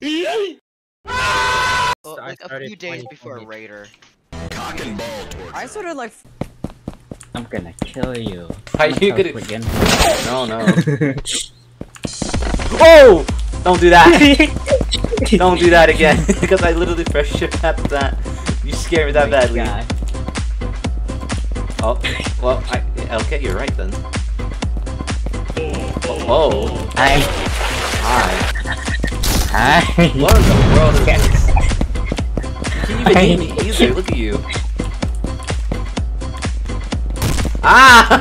Well, like a few days 2020. before Raider. Cock and ball torture. I sort of like. I'm gonna kill you. Are you gonna- again. No, no. oh! Don't do that. Don't do that again. because I literally pressed shift at that. You scared me that badly. God. Oh, well, I, okay, you're right then. Oh, oh, Hi. hi. Hi. What in the world is this? You can't even hit me either, look at you. Ah!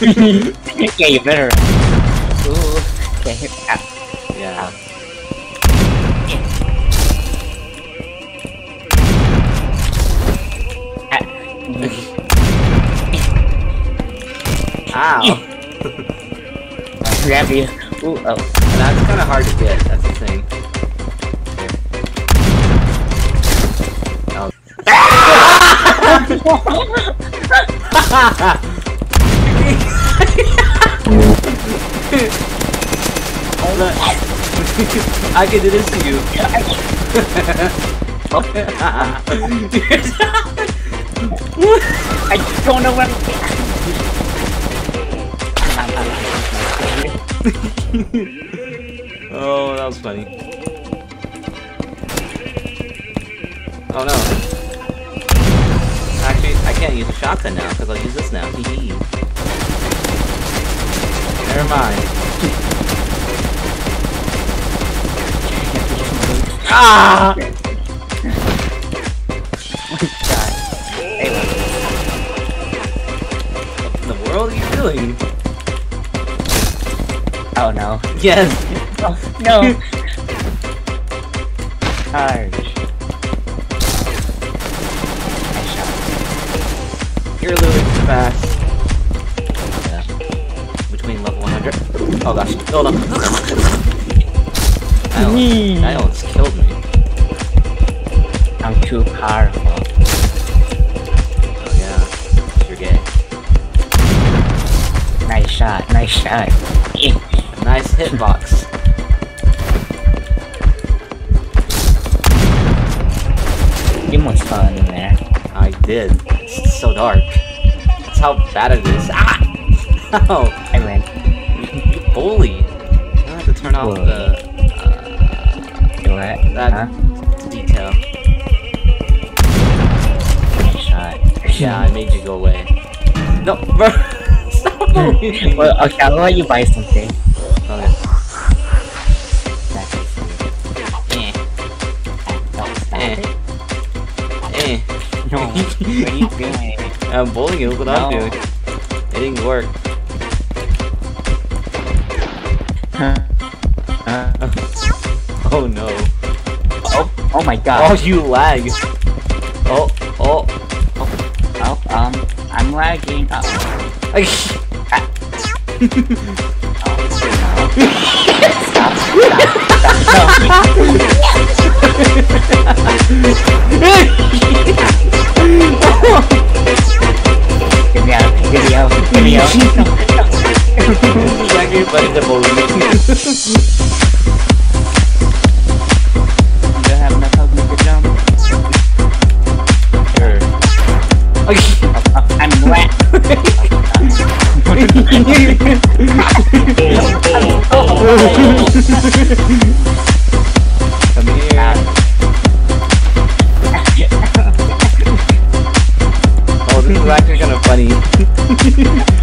yeah, you better. Ooh. Okay. Ow. yeah. Ow! Grab you. Ooh, oh. That's kind of hard to get, that's the thing. Oh. I can do this to you. I don't know what I'm oh, that was funny. Oh no. Actually, I can't use a shotgun now because I'll use this now. Never mind. Ah! What in the world are you doing? Oh no. Yes. Oh, no. Charge. You're too fast. Yeah. Between level 100. Oh gosh. Oh no. That almost, that almost killed me. I'm too powerful. Oh yeah. You're gay. Nice shot. Nice shot. Nice hitbox. You must fall in there. I did. It's so dark. That's how bad it is. Ah! Ow! I ran. You bully. I have to turn off Whoa. the Do it. That- Huh? detail. Shot. Yeah, I made you go away. No, bro. Stop. okay. well, okay, I'll let you buy something. What are you doing? I'm bullying you. Look what I'm doing. It didn't work. Oh no. oh, oh my god. Oh, you lag. Oh, oh. Oh, um, I'm lagging. Uh oh. I- Give me Oh. Oh, this is actually kind of funny.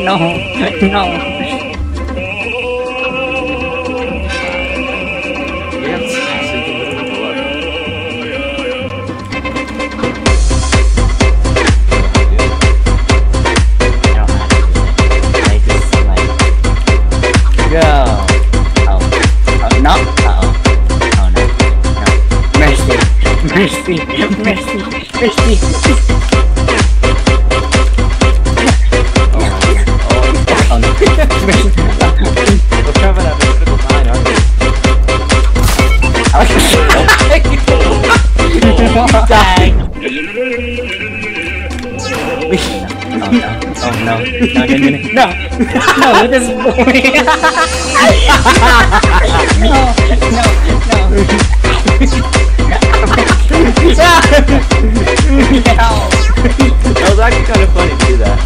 No, no, Oh no! No! No! No! No! No! No! This is boring. no! No! No! That was actually kind of funny to do that.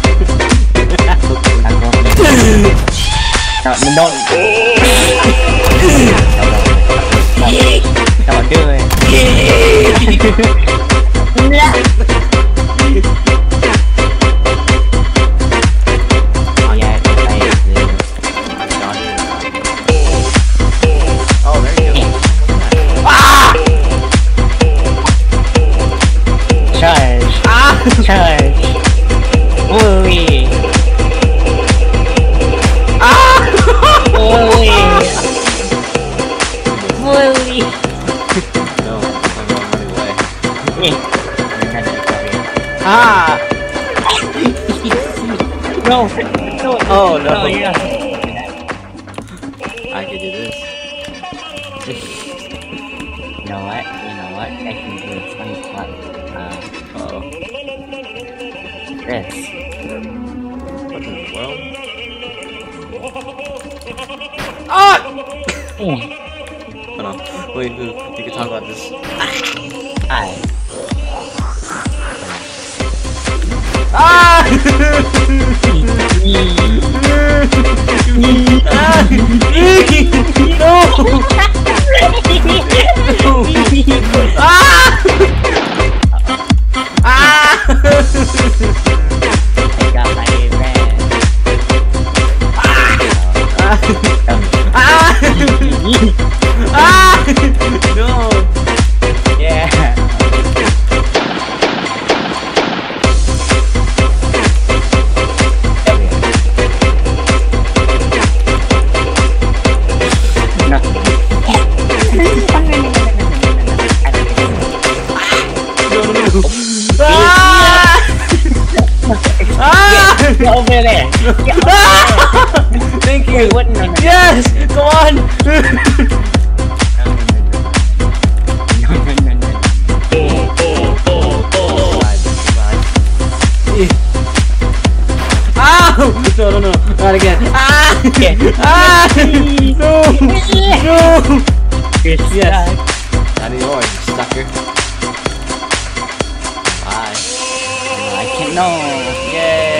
No! No! Don't. Don't do it. Charge! Wooey! Ah! Wooey! Wooey! no, I'm away. Ah! Ah! No! No! Oh no! Oh yeah! This. What in the world? Ah! Mm. Hold on. Wait, you you can talk about this. Hi. Ah! ah! no! Ah! You. What? No, no, no. Yes! Come on! No, no, no, no, no. Ow! No, no, no, not again. Ah! Yeah. Ah! No! No! You're Yes. stuck. Not anymore, you sucker. Bye. I can't. No. Yay!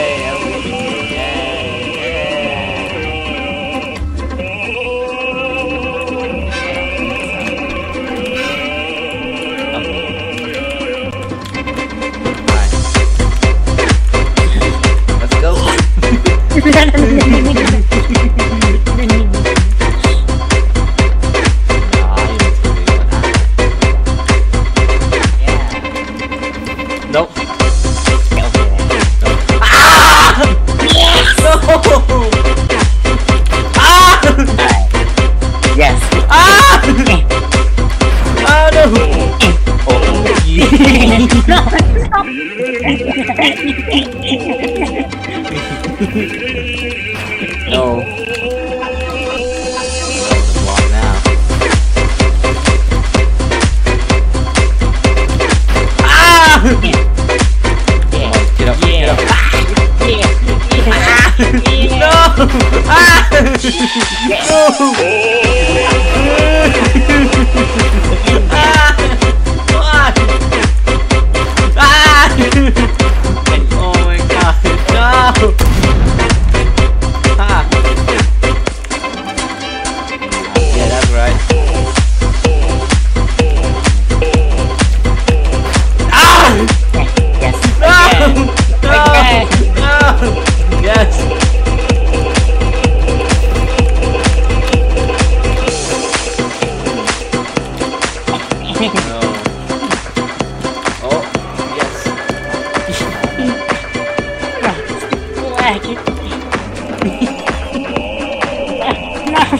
I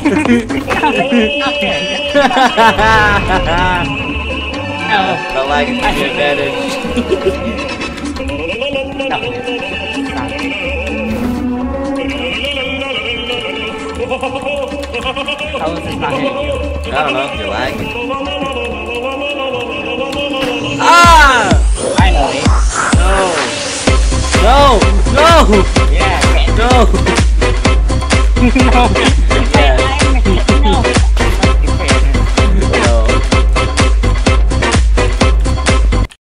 like lag is the advantage. no. How is this not hitting I don't know, you're lagging. Ah! Finally. No! No! No! Yeah, no! no!